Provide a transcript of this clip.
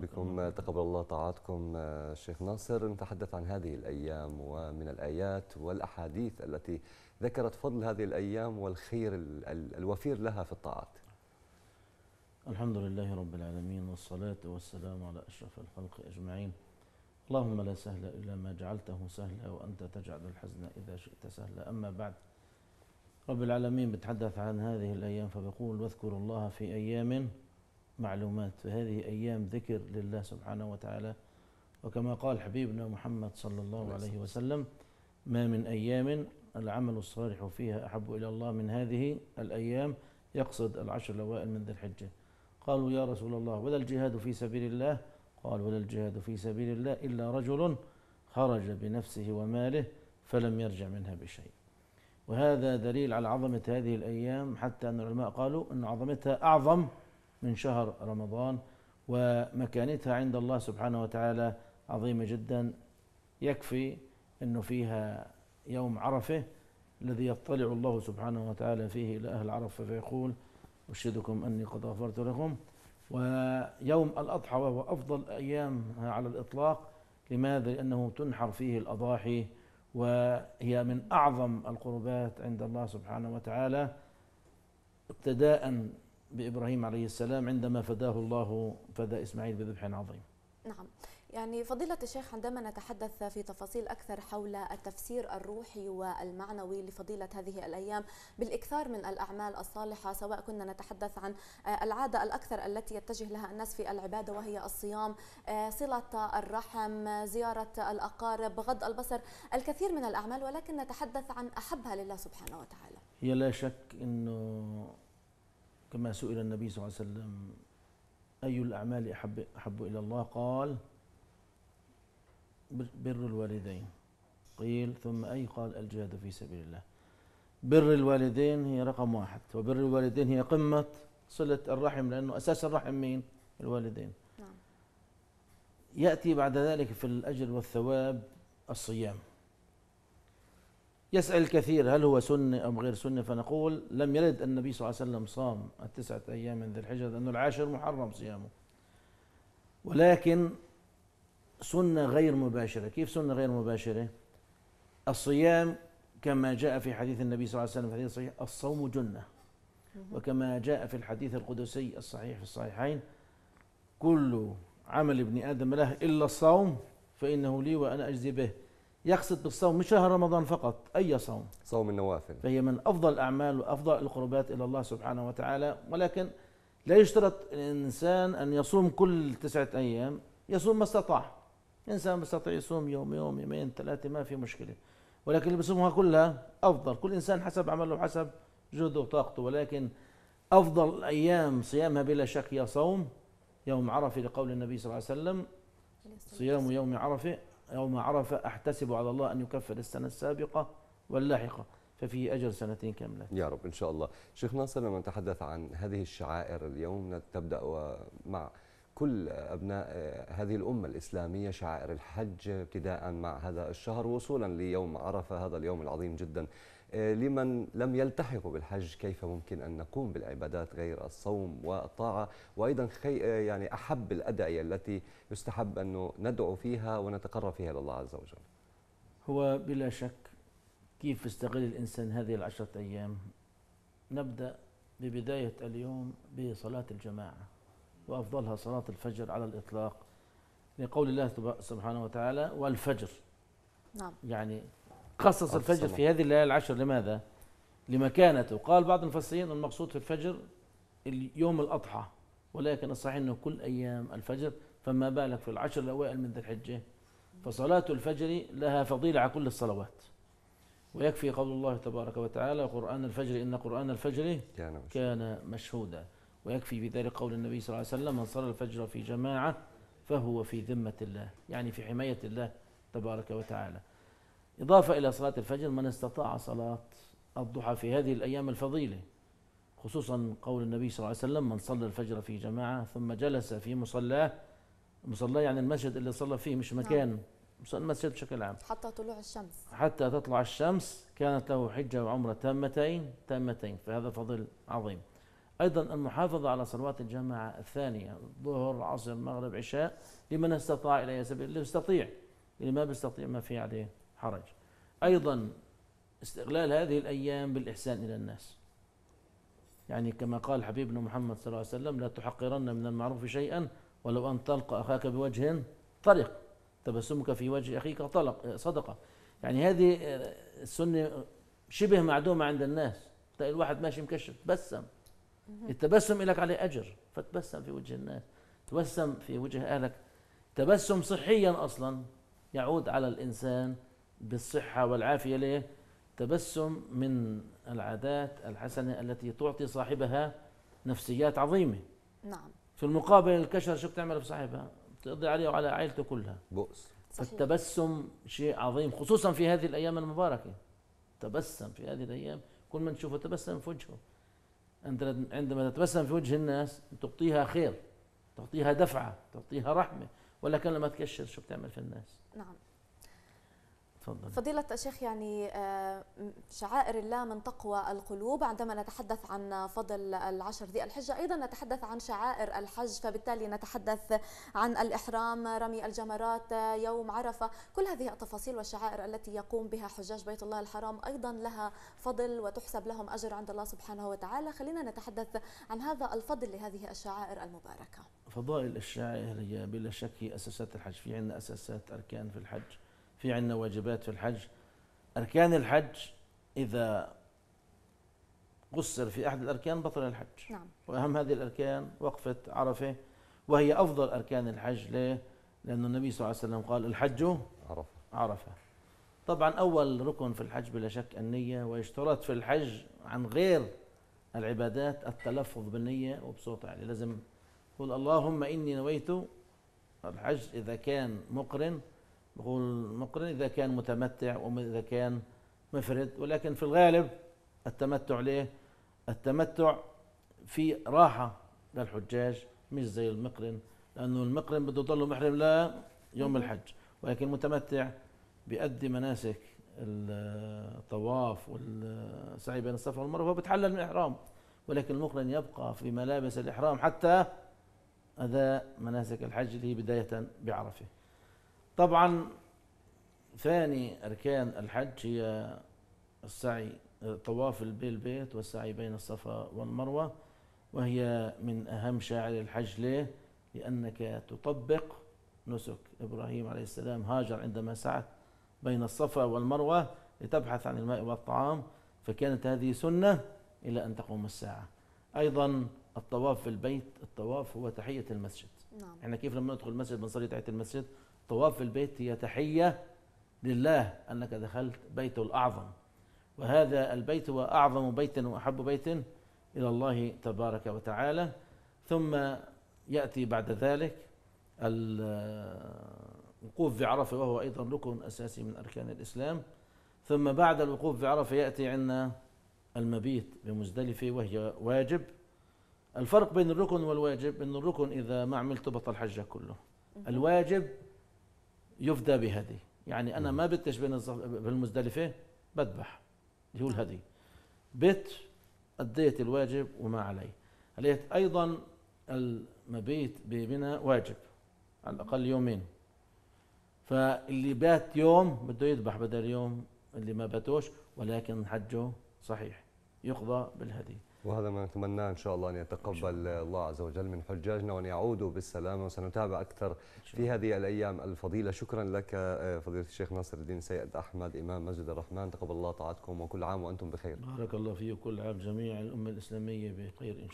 بكم. تقبل الله طاعاتكم آه، شيخ ناصر. نتحدث عن هذه الأيام ومن الآيات والأحاديث التي ذكرت فضل هذه الأيام والخير الوفير لها في الطاعات. الحمد لله رب العالمين والصلاة والسلام على أشرف الخلق أجمعين. اللهم لا سهل إلا ما جعلته سهلا وأنت تجعل الحزن إذا شئت سهلا. أما بعد رب العالمين بتحدث عن هذه الأيام فبيقول واذكروا الله في أيام معلومات. فهذه أيام ذكر لله سبحانه وتعالى. وكما قال حبيبنا محمد صلى الله عليه وسلم ما من أيام العمل الصالح فيها أحب إلى الله من هذه الأيام يقصد العشر الأوائل من ذي الحجة. قالوا يا رسول الله ولا الجهاد في سبيل الله؟ قال ولا الجهاد في سبيل الله إلا رجل خرج بنفسه وماله فلم يرجع منها بشيء. وهذا دليل على عظمة هذه الأيام. حتى أن العلماء قالوا أن عظمتها أعظم من شهر رمضان ومكانتها عند الله سبحانه وتعالى عظيمة جدا. يكفي أنه فيها يوم عرفة الذي يطلع الله سبحانه وتعالى فيه إلى أهل عرفة فيقول أشهدكم أني قد غفرت لكم. ويوم الأضحى وهو أفضل أيام على الإطلاق. لماذا؟ لأنه تنحر فيه الأضاحي وهي من أعظم القربات عند الله سبحانه وتعالى. ابتداء بإبراهيم عليه السلام عندما فداه الله فدى إسماعيل بذبح عظيم. نعم. يعني فضيلة الشيخ عندما نتحدث في تفاصيل أكثر حول التفسير الروحي والمعنوي لفضيلة هذه الأيام بالإكثار من الأعمال الصالحة سواء كنا نتحدث عن العادة الأكثر التي يتجه لها الناس في العبادة وهي الصيام صلة الرحم زيارة الأقارب بغض البصر الكثير من الأعمال ولكن نتحدث عن أحبها لله سبحانه وتعالى. هي لا شك أنه كما سئل النبي صلى الله عليه وسلم أي الأعمال أحب, أحب إلى الله؟ قال بر الوالدين. قيل ثم أي؟ قال الجهاد في سبيل الله. بر الوالدين هي رقم واحد. وبر الوالدين هي قمة صلة الرحم لأنه أساس الرحم مين؟ الوالدين. نعم. يأتي بعد ذلك في الأجر والثواب الصيام. يسأل الكثير هل هو سنة أم غير سنة فنقول لم يرد النبي صلى الله عليه وسلم صام التسعة أيام من ذي الحجة لأنه العاشر محرم صيامه. ولكن سنة غير مباشرة كيف سنة غير مباشرة؟ الصيام كما جاء في حديث النبي صلى الله عليه وسلم في حديث صحيح الصوم جنة. وكما جاء في الحديث القدسي الصحيح في الصحيحين كل عمل ابن آدم له إلا الصوم فإنه لي وأنا أجزي به. يقصد بالصوم مش شهر رمضان فقط أي صوم. صوم النوافل. فهي من أفضل الأعمال وأفضل القربات إلى الله سبحانه وتعالى ولكن لا يشترط الإنسان أن يصوم كل تسعة أيام يصوم ما استطاع. إنسان بيستطيع يصوم يوم يوم يومين ثلاثة ما في مشكلة. ولكن اللي بيصومها كلها أفضل. كل إنسان حسب عمله وحسب جهده وطاقته. ولكن أفضل الأيام صيامها بلا شك هي صوم يوم عرفة لقول النبي صلى الله عليه وسلم صيام يوم عرفة يوم عرفة أحتسب على الله أن يكفر السنة السابقة واللاحقة ففيه أجر سنتين كاملة. يا رب إن شاء الله. شيخ ناصر لما نتحدث عن هذه الشعائر اليوم تبدأ مع كل أبناء هذه الأمة الإسلامية شعائر الحج ابتداء مع هذا الشهر وصولا ليوم عرفة هذا اليوم العظيم جدا. لمن لم يلتحقوا بالحج كيف ممكن أن نقوم بالعبادات غير الصوم والطاعة؟ وأيضا خي يعني أحب الأدعية التي يستحب أن ندعو فيها ونتقرب فيها الله عز وجل. هو بلا شك كيف يستغل الإنسان هذه العشرة أيام؟ نبدأ ببداية اليوم بصلاة الجماعة وأفضلها صلاة الفجر على الإطلاق لقول الله سبحانه وتعالى والفجر. نعم. يعني خصص الفجر في هذه الليالي العشر لماذا؟ لمكانته. قال بعض المفسرين المقصود في الفجر اليوم الأضحى ولكن الصحيح أنه كل أيام الفجر فما بالك في العشر الأوائل من ذي الحجة؟ فصلاة الفجر لها فضيلة على كل الصلوات. ويكفي قول الله تبارك وتعالى قرآن الفجر إن قرآن الفجر كان مشهودا. ويكفي في ذلك قول النبي صلى الله عليه وسلم من صلى الفجر في جماعة فهو في ذمة الله. يعني في حماية الله تبارك وتعالى. إضافة إلى صلاة الفجر من استطاع صلاة الضحى في هذه الأيام الفضيلة خصوصا قول النبي صلى الله عليه وسلم من صلى الفجر في جماعة ثم جلس في مصلاه. مصلاه يعني المسجد اللي صلى فيه مش مكان نعم. المسجد بشكل عام. حتى طلوع الشمس. حتى تطلع الشمس كانت له حجة وعمرة تامتين تامتين فهذا فضل عظيم. أيضا المحافظة على صلوات الجماعة الثانية الظهر العصر المغرب عشاء لمن استطاع إلى سبيل اللي يستطيع اللي ما بيستطيع ما في عليه. حرج. أيضا استغلال هذه الأيام بالإحسان إلى الناس. يعني كما قال حبيبنا محمد صلى الله عليه وسلم لا تحقرن من المعروف شيئا ولو أن تلقى أخاك بوجه طرق تبسمك في وجه أخيك طلق صدقة. يعني هذه السنة شبه معدومة عند الناس. تلاقي الواحد ماشي مكشف تبسم. التبسم لك عليه أجر فتبسم في وجه الناس. تبسم في وجه أهلك. تبسم صحيا أصلا يعود على الإنسان بالصحة والعافية ليه؟ تبسم من العادات الحسنة التي تعطي صاحبها نفسيات عظيمة. نعم. في المقابل الكشر شو بتعمل بصاحبها بتقضي عليه وعلى عائلته كلها. بؤس. صحيح. فالتبسم شيء عظيم خصوصا في هذه الأيام المباركة. تبسم في هذه الأيام. كل من تشوفه تبسم في وجهه. أنت عندما تتبسم في وجه الناس تعطيها خير تعطيها دفعة تعطيها رحمة. ولكن لما تكشر شو بتعمل في الناس؟ نعم. تفضل فضيلة الشيخ يعني آه، شعائر الله من تقوى القلوب. عندما نتحدث عن فضل العشر ذي الحجة أيضا نتحدث عن شعائر الحج. فبالتالي نتحدث عن الإحرام رمي الجمرات يوم عرفة. كل هذه التفاصيل والشعائر التي يقوم بها حجاج بيت الله الحرام أيضا لها فضل وتحسب لهم أجر عند الله سبحانه وتعالى. خلينا نتحدث عن هذا الفضل لهذه الشعائر المباركة. فضائل الشعائر هي بلا شك هي أساسات الحج. في عندنا أساسات أركان في الحج. في عندنا واجبات في الحج. أركان الحج إذا قصر في أحد الأركان بطل الحج. نعم. وأهم هذه الأركان وقفة عرفة وهي أفضل أركان الحج. ليه؟ لأن النبي صلى الله عليه وسلم قال الحج عرفة. عرفة. طبعا أول ركن في الحج بلا شك النية ويشترط في الحج عن غير العبادات التلفظ بالنية وبصوت عالي. لازم يقول اللهم إني نويت الحج إذا كان مقرن بقول مقرن إذا كان متمتع وإذا كان مفرد. ولكن في الغالب التمتع ليه؟ التمتع في راحة للحجاج مش زي المقرن لأنه المقرن بده يضل محرم لا يوم الحج. ولكن المتمتع بيأدي مناسك الطواف والسعي بين الصفا والمروة وبتحلل من الإحرام. ولكن المقرن يبقى في ملابس الإحرام حتى أداء مناسك الحج اللي هي بداية بعرفة. طبعا ثاني أركان الحج هي السعي طواف بالبيت والسعي بين الصفا والمروة وهي من أهم شاعر الحج ليه؟ لأنك تطبق نسك. إبراهيم عليه السلام هاجر عندما سعت بين الصفا والمروة لتبحث عن الماء والطعام فكانت هذه سنة إلى أن تقوم الساعة. أيضا الطواف في البيت الطواف هو تحية المسجد. نعم. إحنا كيف لما ندخل المسجد بنصلي تحية المسجد؟ طواف في البيت هي تحية لله أنك دخلت بيته الأعظم. وهذا البيت هو أعظم بيت وأحب بيت إلى الله تبارك وتعالى. ثم يأتي بعد ذلك الوقوف بعرفة وهو أيضا ركن أساسي من أركان الإسلام. ثم بعد الوقوف بعرفة يأتي عندنا المبيت بمزدلفة وهي واجب. الفرق بين الركن والواجب أن الركن إذا ما عملته بطل حجك كله. الواجب يفدى بهدي يعني أنا ما بتش بين بالمزدلفة بذبح. اللي هو الهدي. بت أديت الواجب وما علي عليه أيضا المبيت بمنى واجب على الأقل يومين. فاللي بات يوم بده يذبح بدل يوم اللي ما باتوش ولكن حجه صحيح. يقضى بالهدي. وهذا ما نتمناه إن شاء الله أن يتقبل الله. عز وجل من حجاجنا وأن يعودوا بالسلامة وسنتابع أكثر في هذه الأيام الفضيلة. شكرا لك آه، فضيلة الشيخ ناصر الدين سيد أحمد إمام مسجد الرحمن. تقبل الله طاعتكم وكل عام وأنتم بخير. بارك الله فيك وكل عام جميع الأمة الإسلامية بخير إن شاء الله.